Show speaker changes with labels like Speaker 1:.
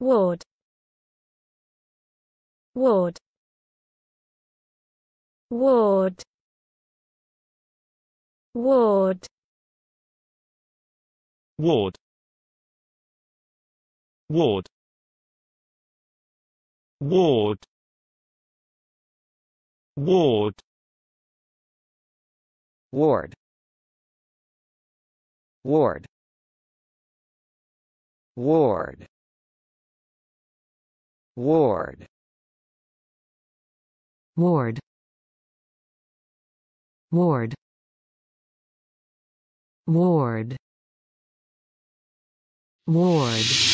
Speaker 1: ward ward ward ward
Speaker 2: ward ward ward ward
Speaker 3: ward ward ward ward.
Speaker 4: Ward. Ward. Ward. Ward